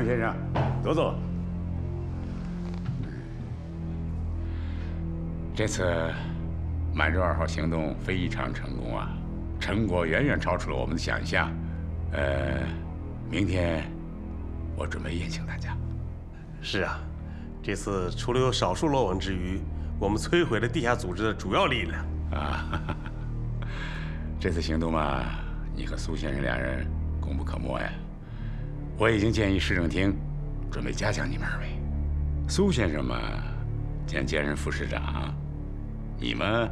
杨先生，坐坐。这次满洲二号行动非常成功啊，成果远远超出了我们的想象。呃，明天我准备宴请大家。是啊，这次除了有少数落网之余，我们摧毁了地下组织的主要力量啊。这次行动嘛，你和苏先生两人功不可没呀。我已经建议市政厅准备嘉奖你们二位。苏先生嘛，将兼任副市长。你们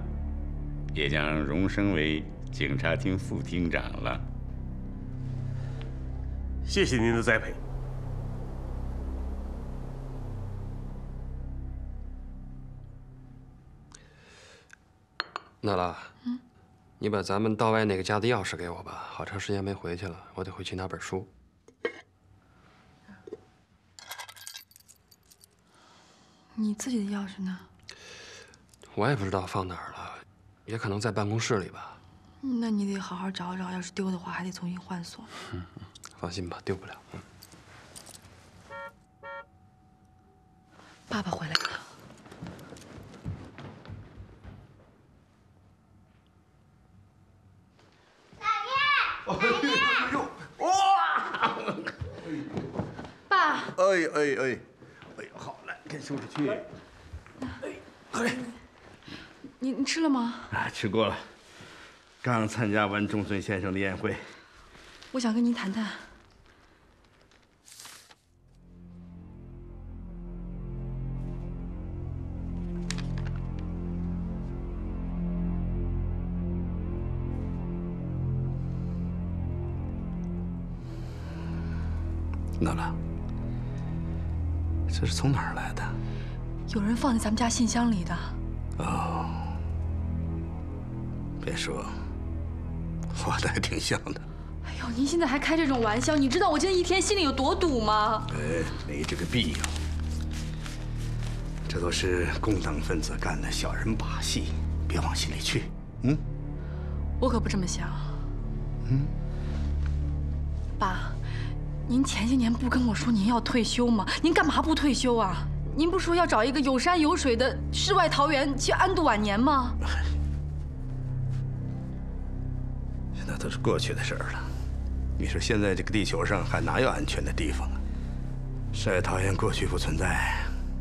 也将荣升为警察厅副厅长了。谢谢您的栽培。娜拉，嗯，你把咱们道外那个家的钥匙给我吧，好长时间没回去了，我得回去拿本书。你自己的钥匙呢？我也不知道放哪儿了，也可能在办公室里吧。那你得好好找找，要是丢的话，还得重新换锁。放心吧，丢不了。嗯。爸爸回来了。大爷！哎呦！哇！爸！哎哎哎！哎呦，好来，跟叔叔去。哎，快！你你吃了吗？啊，吃过了。刚参加完中村先生的宴会。我想跟您谈谈。娜娜，这是从哪儿放在咱们家信箱里的。哦。别说，画的还挺像的。哎呦，您现在还开这种玩笑？你知道我今天一天心里有多堵吗？哎，没这个必要。这都是共党分子干的小人把戏，别往心里去。嗯，我可不这么想。嗯，爸，您前些年不跟我说您要退休吗？您干嘛不退休啊？您不说要找一个有山有水的世外桃源去安度晚年吗？那都是过去的事儿了。你说现在这个地球上还哪有安全的地方啊？世外桃源过去不存在，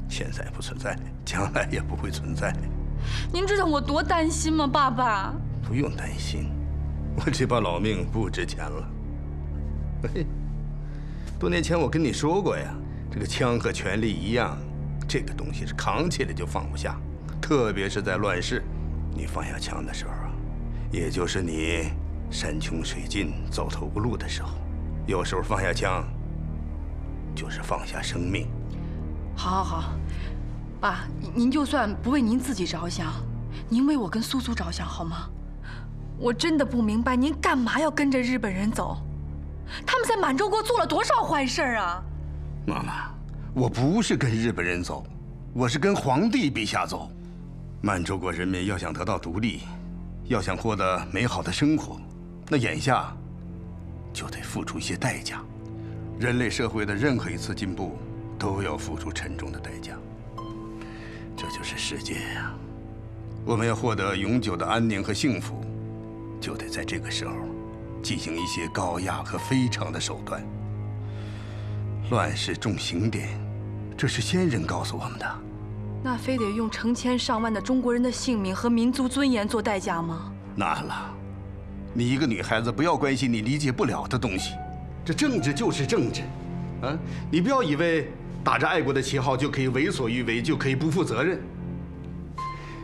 现在不存在，将来也不会存在。您知道我多担心吗，爸爸？不用担心，我这把老命不值钱了。嘿多年前我跟你说过呀，这个枪和权力一样，这个东西是扛起来就放不下，特别是在乱世，你放下枪的时候啊，也就是你。山穷水尽、走投无路的时候，有时候放下枪，就是放下生命。好，好，好，爸，您就算不为您自己着想，您为我跟苏苏着想好吗？我真的不明白，您干嘛要跟着日本人走？他们在满洲国做了多少坏事啊？妈妈，我不是跟日本人走，我是跟皇帝陛下走。满洲国人民要想得到独立，要想获得美好的生活。那眼下就得付出一些代价，人类社会的任何一次进步都要付出沉重的代价。这就是世界呀！我们要获得永久的安宁和幸福，就得在这个时候进行一些高压和非常的手段。乱世重刑典，这是先人告诉我们的。那非得用成千上万的中国人的性命和民族尊严做代价吗？难了。你一个女孩子，不要关心你理解不了的东西。这政治就是政治，啊！你不要以为打着爱国的旗号就可以为所欲为，就可以不负责任。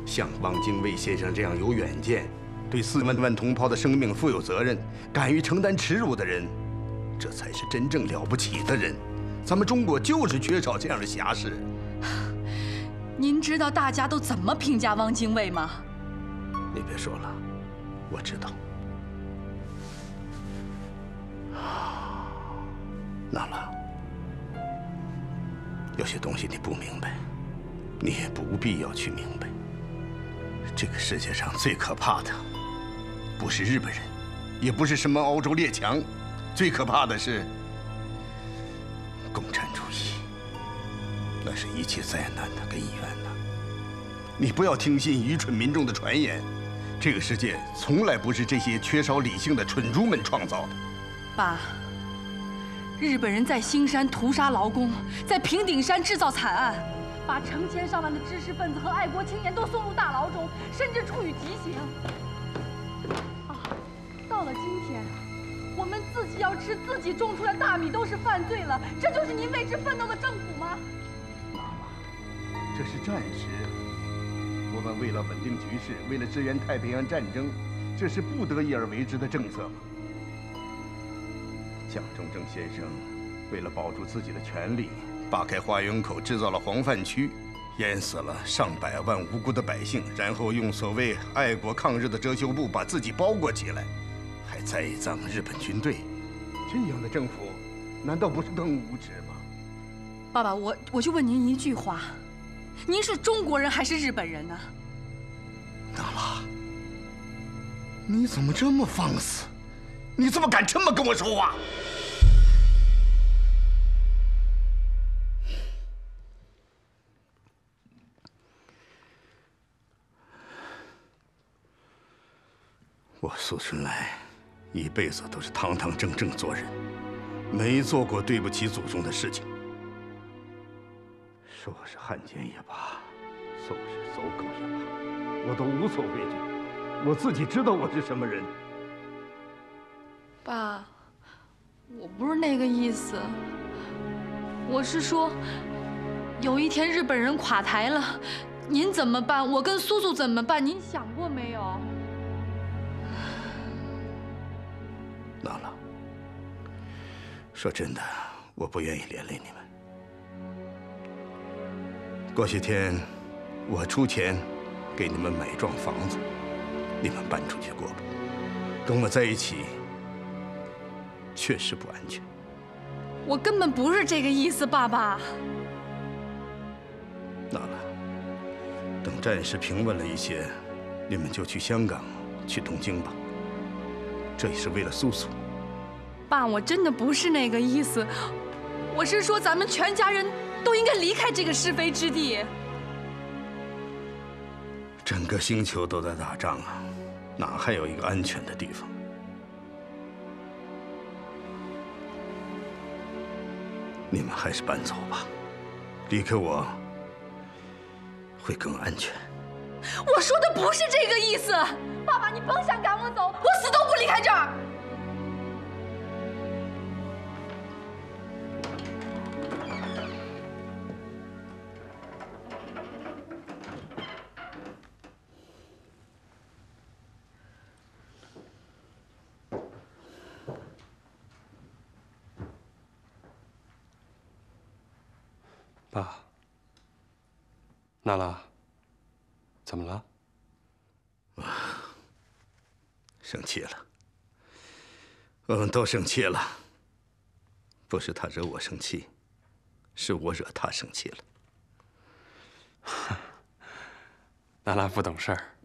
像汪精卫先生这样有远见，对四万万同胞的生命负有责任，敢于承担耻辱的人，这才是真正了不起的人。咱们中国就是缺少这样的侠士。您知道大家都怎么评价汪精卫吗？你别说了，我知道。娜娜，有些东西你不明白，你也不必要去明白。这个世界上最可怕的，不是日本人，也不是什么欧洲列强，最可怕的是共产主义，那是一切灾难的根源呐！你不要听信愚蠢民众的传言，这个世界从来不是这些缺少理性的蠢猪们创造的。爸，日本人在兴山屠杀劳工，在平顶山制造惨案，把成千上万的知识分子和爱国青年都送入大牢中，甚至处以极刑。啊，到了今天。自己要吃自己种出来大米都是犯罪了，这就是您为之奋斗的政府吗？妈妈，这是战时，我们为了稳定局势，为了支援太平洋战争，这是不得已而为之的政策吗？蒋中正先生为了保住自己的权利，扒开花园口制造了黄泛区，淹死了上百万无辜的百姓，然后用所谓爱国抗日的遮羞布把自己包裹起来。还栽赃日本军队，这样的政府难道不是更无耻吗？爸爸，我我就问您一句话：您是中国人还是日本人呢？娜拉，你怎么这么放肆？你怎么敢这么跟我说话？我苏春来。一辈子都是堂堂正正做人，没做过对不起祖宗的事情。说我是汉奸也罢，说我是走狗也罢，我都无所畏惧。我自己知道我是什么人。爸，我不是那个意思。我是说，有一天日本人垮台了，您怎么办？我跟苏苏怎么办？您想过没有？娜拉，说真的，我不愿意连累你们。过些天，我出钱给你们买幢房子，你们搬出去过吧。跟我在一起，确实不安全。我根本不是这个意思，爸爸。娜拉，等战事平稳了一些，你们就去香港，去东京吧。这也是为了苏苏。爸，我真的不是那个意思，我是说咱们全家人都应该离开这个是非之地。整个星球都在打仗啊，哪还有一个安全的地方？你们还是搬走吧，离开我会更安全。我说的不是这个意思，爸爸，你甭想赶我走，我离开这儿。爸，娜拉，怎么了？生气了。我们都生气了。不是他惹我生气，是我惹他生气了。娜拉不懂事儿。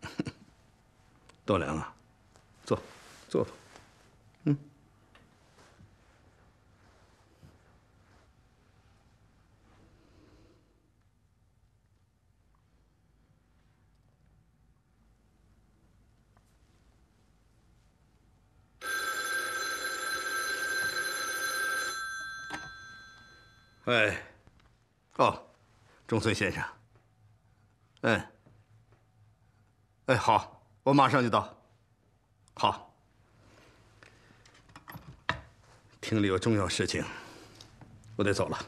栋梁啊，坐，坐吧。哎，哦，中村先生。嗯，哎，好，我马上就到。好，厅里有重要事情，我得走了。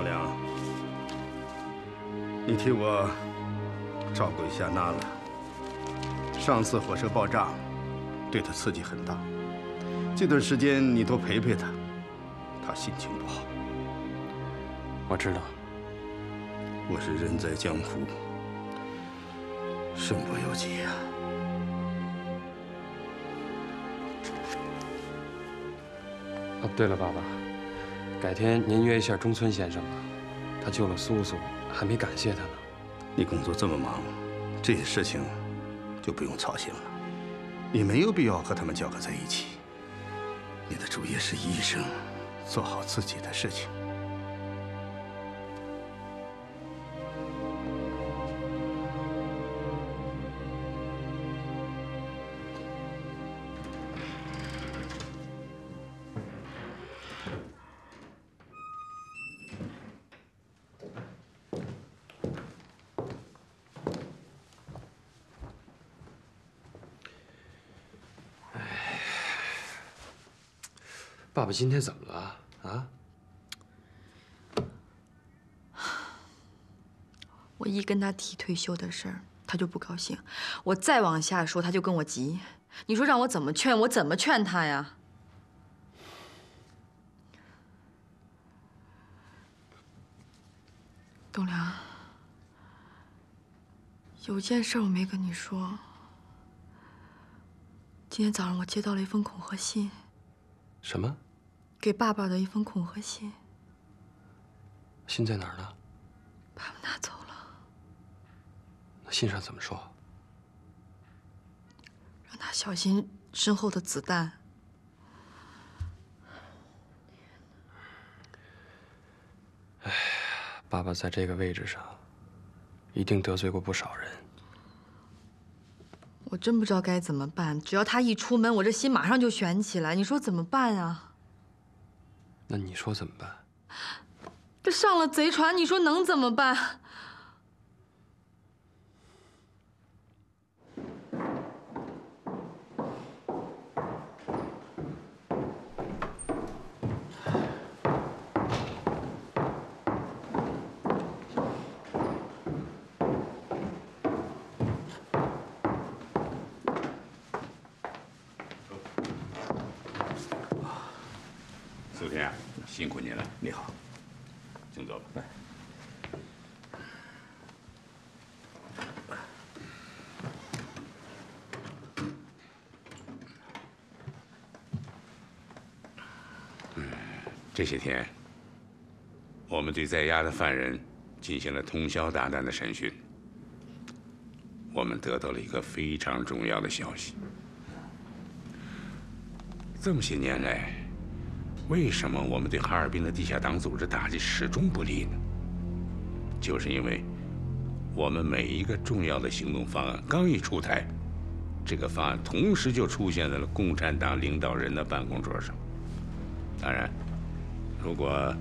栋梁，你替我照顾一下娜拉。上次火车爆炸，对她刺激很大。这段时间你多陪陪她，她心情不好。我知道。我是人在江湖，身不由己呀。哦，对了，爸爸，改天您约一下中村先生吧，他救了苏苏，还没感谢他呢。你工作这么忙，这些事情就不用操心了。你没有必要和他们搅和在一起。你的主业是医生，做好自己的事情。爸爸今天怎么了啊？我一跟他提退休的事儿，他就不高兴；我再往下说，他就跟我急。你说让我怎么劝？我怎么劝他呀？栋梁，有件事我没跟你说。今天早上我接到了一封恐吓信。什么？给爸爸的一封恐吓信。信在哪儿呢？爸爸拿走了。那信上怎么说？让他小心身后的子弹。哎，爸爸在这个位置上，一定得罪过不少人。我真不知道该怎么办。只要他一出门，我这心马上就悬起来。你说怎么办啊？那你说怎么办？这上了贼船，你说能怎么办？辛苦您了，你好，请坐吧。来，这些天，我们对在押的犯人进行了通宵达旦的审讯，我们得到了一个非常重要的消息。这么些年来，为什么我们对哈尔滨的地下党组织打击始终不利呢？就是因为，我们每一个重要的行动方案刚一出台，这个方案同时就出现在了共产党领导人的办公桌上。当然，如果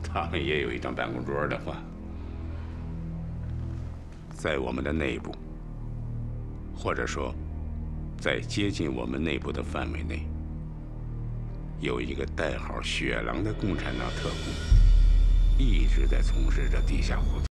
他们也有一张办公桌的话，在我们的内部，或者说，在接近我们内部的范围内。有一个代号“雪狼”的共产党特工，一直在从事着地下活动。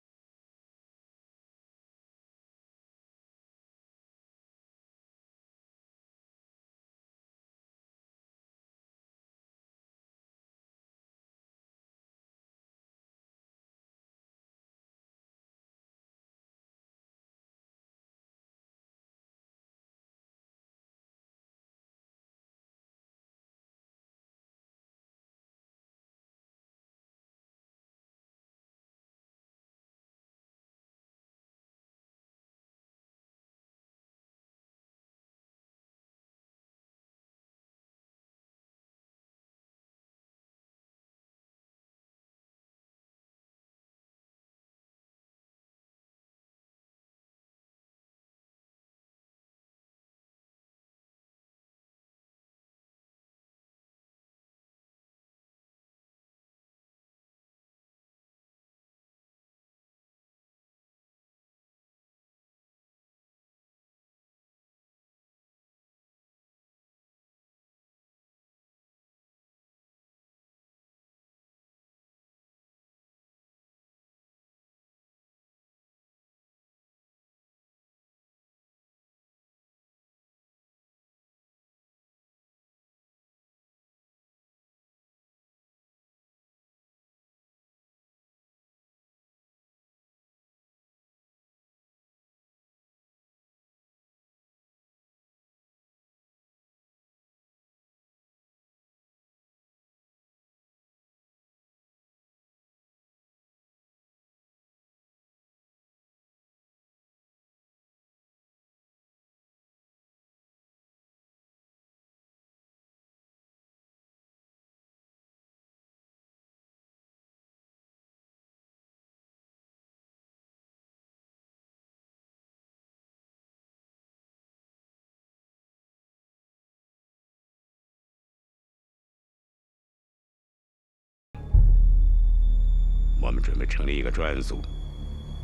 们准备成立一个专案组，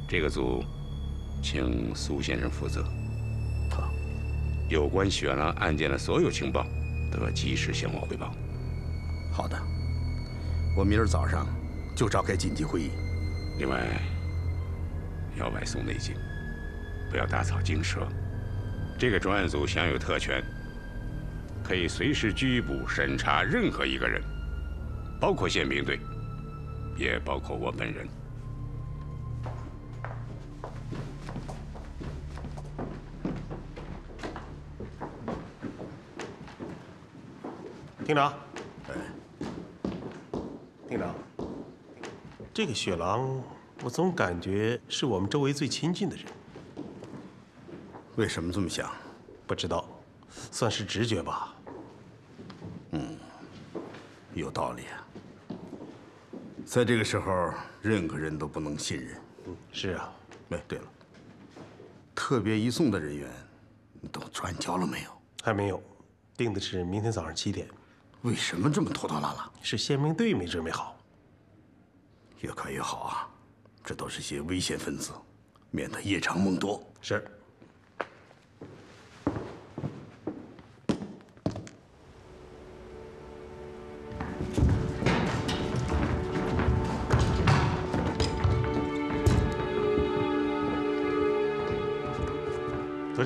这个组请苏先生负责。好，有关雪狼案件的所有情报，都要及时向我汇报。好的，我明儿早上就召开紧急会议。另外，要外松内紧，不要打草惊蛇。这个专案组享有特权，可以随时拘捕、审查任何一个人，包括宪兵队，也包括我本人。厅长，哎厅长，这个雪狼，我总感觉是我们周围最亲近的人。为什么这么想？不知道，算是直觉吧。嗯，有道理啊。在这个时候，任何人都不能信任。嗯，是啊。哎，对了，特别移送的人员都转交了没有？还没有，定的是明天早上七点。为什么这么拖拖拉拉？是宪兵队没准备好。越快越好啊！这都是些危险分子，免得夜长梦多。是。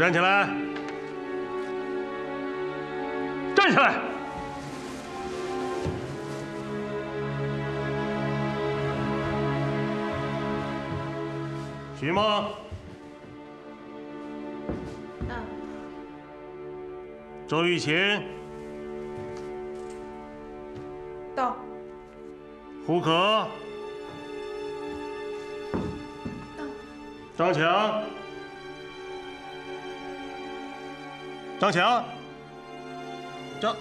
站起来！站起来！徐梦。到。周玉琴。到。胡可。到。张强。张强。张。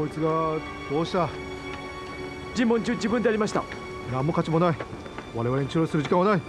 こいつがどうした？尋問中自分でやりました。何も価値もない。我々に治療する時間はない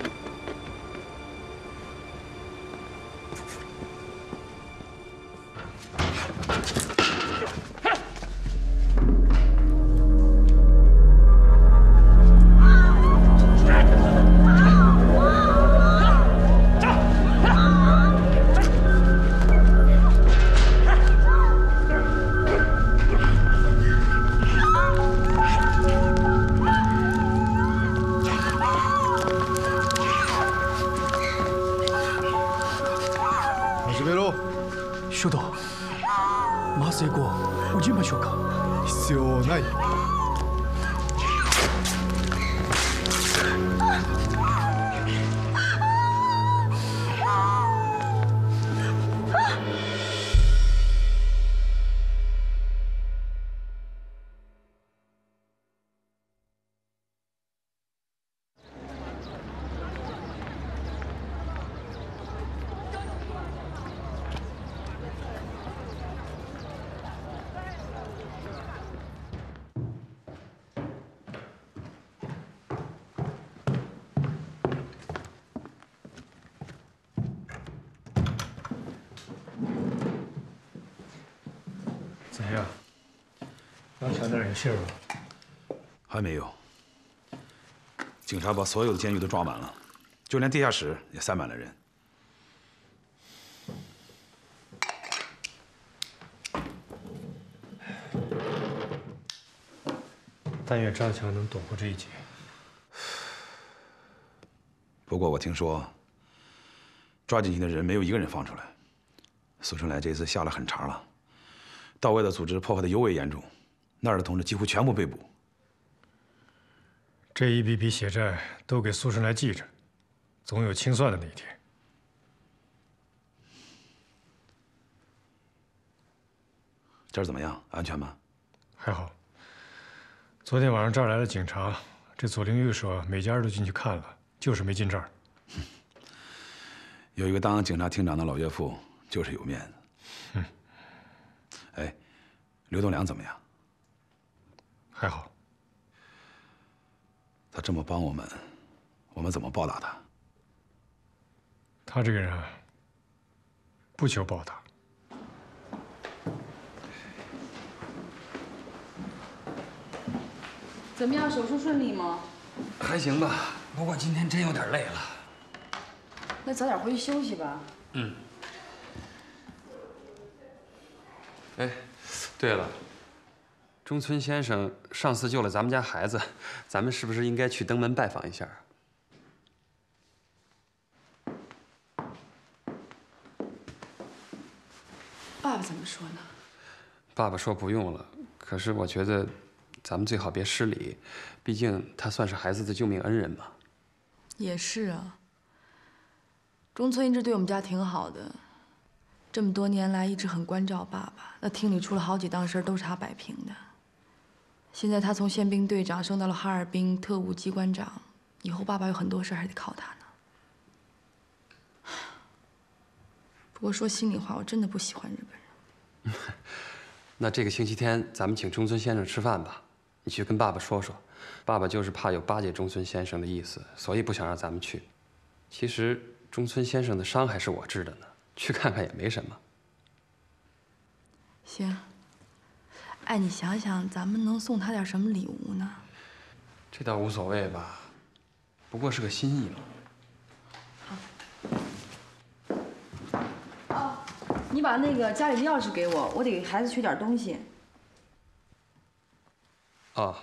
信儿吗？还没有。警察把所有的监狱都抓满了，就连地下室也塞满了人。但愿张强能躲过这一劫。不过我听说，抓进去的人没有一个人放出来。苏春来这次下了狠茬了，到外的组织破坏的尤为严重，那儿的同志几乎全部被捕。这一笔笔血债都给苏神来记着，总有清算的那一天。这儿怎么样？安全吗？还好。昨天晚上这儿来了警察，这左邻右舍每家人都进去看了，就是没进这儿。有一个当警察厅长的老岳父，就是有面子。嗯。哎，刘栋梁怎么样？还好。他这么帮我们，我们怎么报答他？他这个人不求报答。怎么样，手术顺利吗？还行吧，不过今天真有点累了。那早点回去休息吧。嗯。哎，对了，中村先生上次救了咱们家孩子，咱们是不是应该去登门拜访一下？爸爸怎么说呢？爸爸说不用了，可是我觉得。咱们最好别失礼，毕竟他算是孩子的救命恩人嘛。也是啊，中村一直对我们家挺好的，这么多年来一直很关照爸爸。那厅里出了好几档事都是他摆平的。现在他从宪兵队长升到了哈尔滨特务机关长，以后爸爸有很多事还得靠他呢。不过说心里话，我真的不喜欢日本人。那这个星期天咱们请中村先生吃饭吧。你去跟爸爸说说，爸爸就是怕有巴结中村先生的意思，所以不想让咱们去。其实中村先生的伤还是我治的呢，去看看也没什么。行。哎，你想想，咱们能送他点什么礼物呢？这倒无所谓吧，不过是个心意嘛。好。哦，你把那个家里的钥匙给我，我得给孩子取点东西。啊！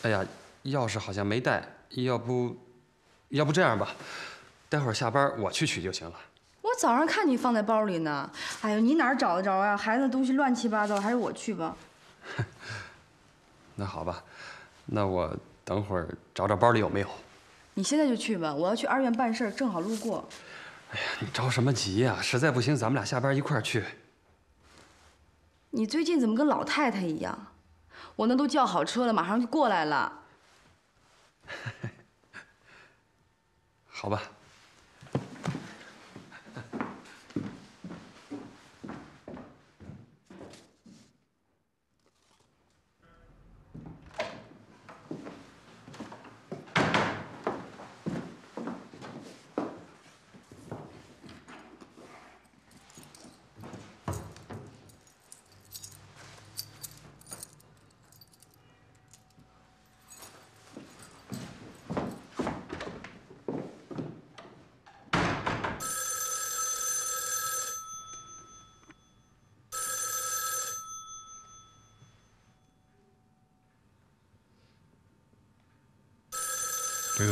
哎呀，钥匙好像没带，要不，要不这样吧，待会儿下班我去取就行了。我早上看你放在包里呢。哎呦，你哪儿找得着啊？孩子的东西乱七八糟，还是我去吧。那好吧，那我等会儿找找包里有没有。你现在就去吧，我要去二院办事，正好路过。哎呀，你着什么急呀？实在不行，咱们俩下班一块儿去。你最近怎么跟老太太一样？我那都叫好车了，马上就过来了。好吧。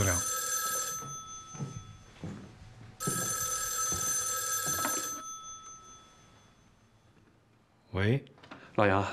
良，喂，老杨，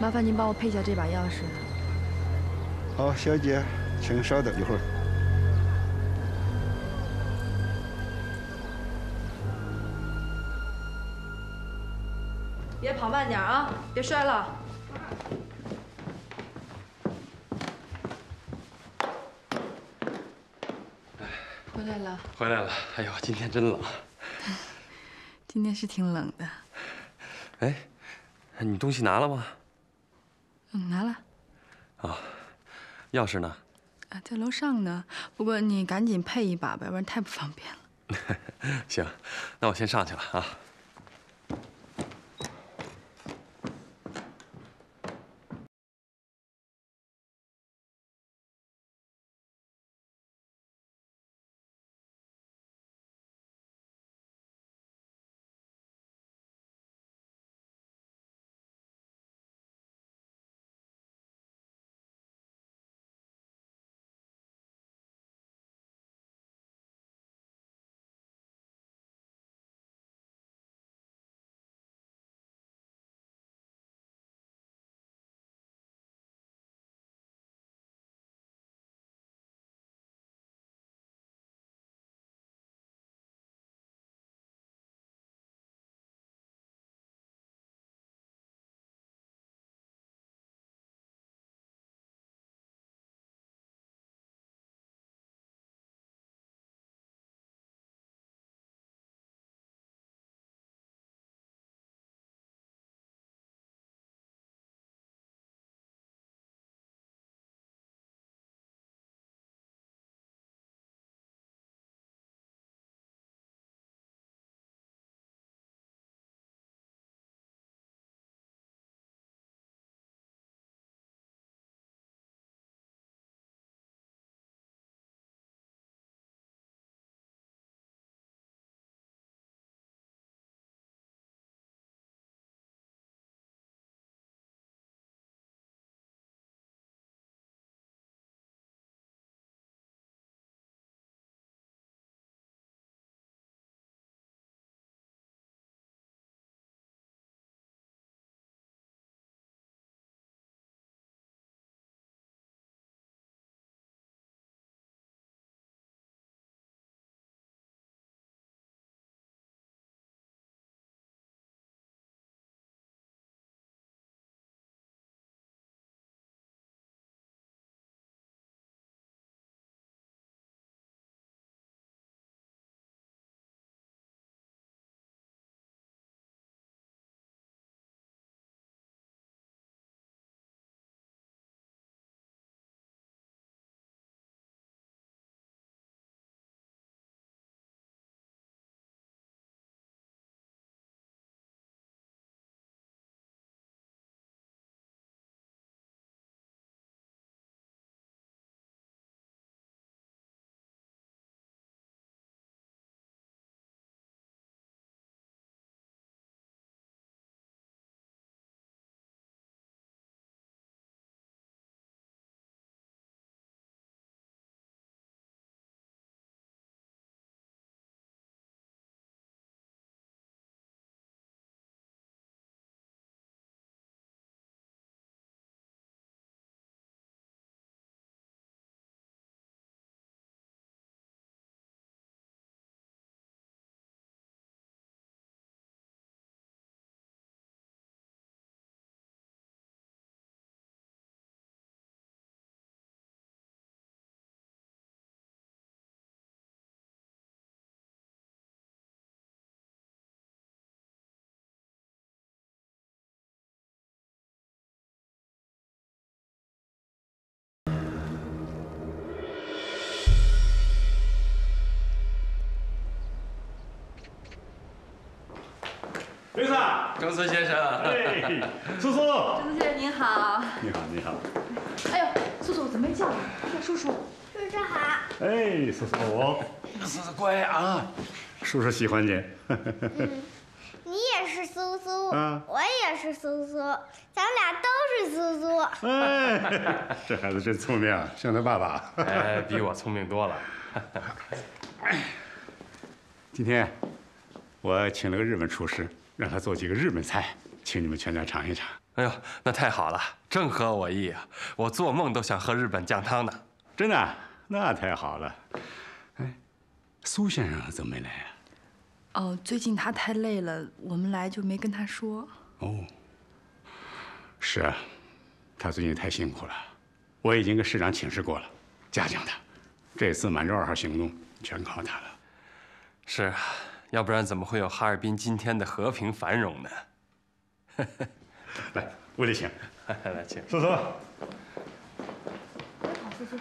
麻烦您帮我配一下这把钥匙。好，小姐，请稍等一会儿。别跑慢点啊，别摔了。回来了。回来了。哎呦，今天真冷。今天是挺冷的。哎，你东西拿了吗？嗯，拿了。啊，钥匙呢？啊，在楼上呢。不过你赶紧配一把吧，要不然太不方便了。行，那我先上去了啊。刘三，中村先生，哎，苏苏，中村先生您好。你好，你好。哎呦，苏苏怎么没叫你？叔叔，叔叔好。哎，苏苏，苏苏乖啊，叔叔喜欢你。你也是苏苏，啊我也是苏苏，咱们俩都是苏苏。哎，这孩子真聪明，像他爸爸。哎，比我聪明多了。今天我请了个日本厨师，让他做几个日本菜，请你们全家尝一尝。哎呦，那太好了，正合我意啊！我做梦都想喝日本酱汤呢。真的？那太好了。哎，苏先生怎么没来啊？哦，最近他太累了，我们来就没跟他说。哦，是啊，他最近太辛苦了，我已经跟市长请示过了，嘉奖他。这次满洲二号行动全靠他了。是啊，要不然怎么会有哈尔滨今天的和平繁荣呢？来，屋里请。来，请。叔叔。好，苏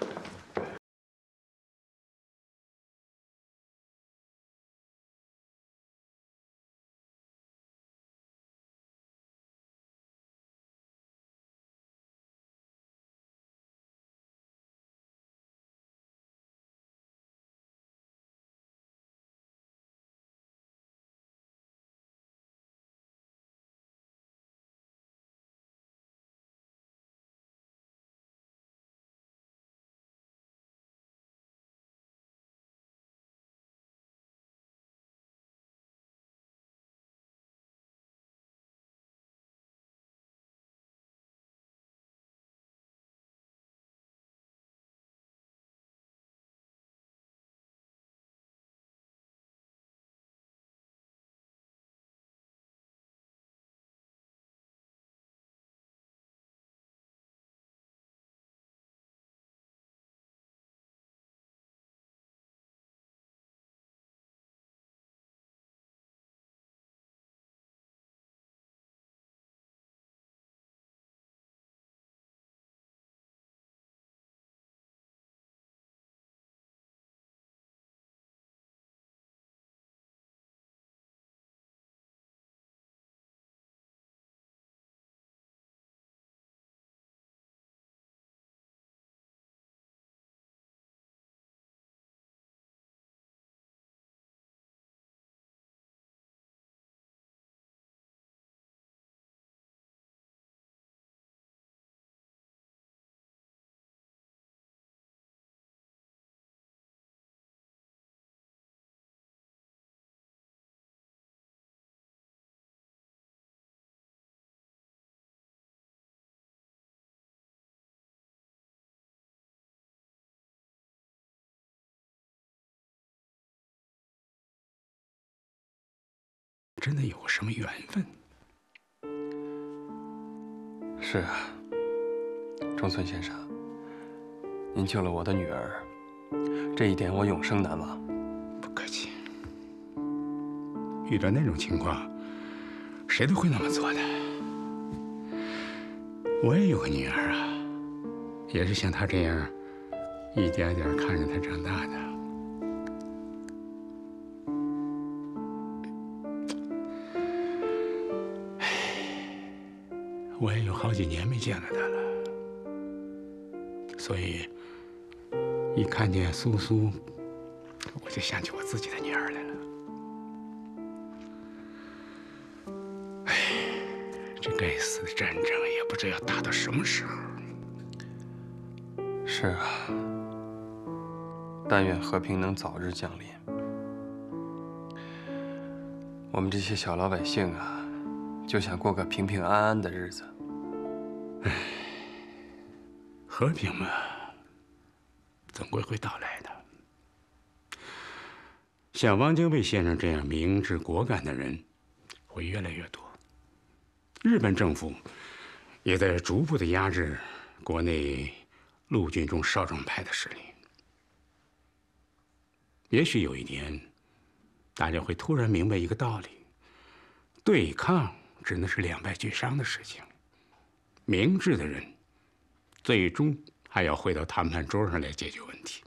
真的有什么缘分？是啊，中村先生，您救了我的女儿，这一点我永生难忘。不客气。遇到那种情况，谁都会那么做的。我也有个女儿啊，也是像她这样，一点点看着她长大的。好几年没见了他了，所以一看见苏苏，我就想起我自己的女儿来了。哎，这该死的战争也不知道要打到什么时候。是啊，但愿和平能早日降临。我们这些小老百姓啊，就想过个平平安安的日子。唉，和平嘛，总归会到来的。像汪精卫先生这样明智果敢的人，会越来越多。日本政府也在逐步的压制国内陆军中少壮派的势力。也许有一天，大家会突然明白一个道理：对抗只能是两败俱伤的事情。明智的人，最终还要回到谈判桌上来解决问题。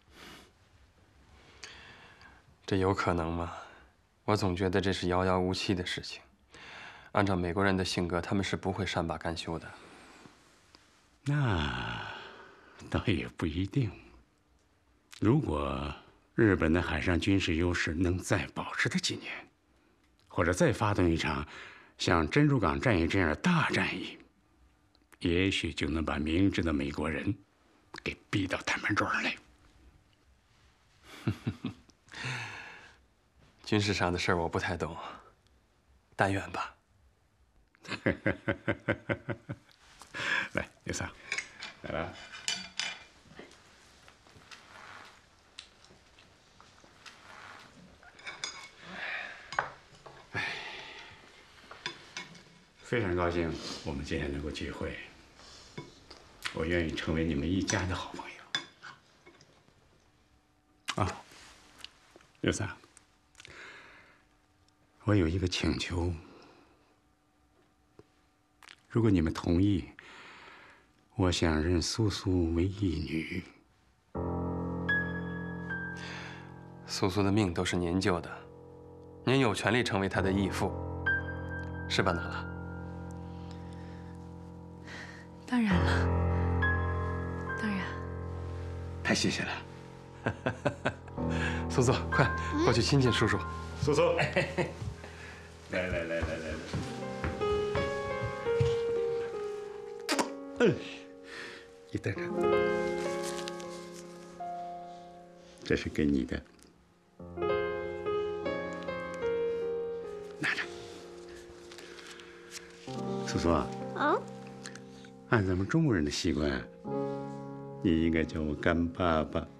这有可能吗？我总觉得这是遥遥无期的事情。按照美国人的性格，他们是不会善罢甘休的。那倒也不一定。如果日本的海上军事优势能再保持它几年，或者再发动一场像珍珠港战役这样的大战役。也许就能把明智的美国人给逼到谈判桌上来。军事上的事儿我不太懂，但愿吧。来，刘桑，来了。非常高兴我们今天能够聚会。我愿意成为你们一家的好朋友。啊，刘三，我有一个请求。如果你们同意，我想认苏苏为义女。苏苏的命都是您救的，您有权利成为她的义父，是吧，娜拉？当然了。太谢谢了，苏苏，快过去亲亲叔叔。苏苏，来来来来来来。嗯，你等着，这是给你的，拿着。苏苏啊，啊，按咱们中国人的习惯，你应该叫我干爸爸。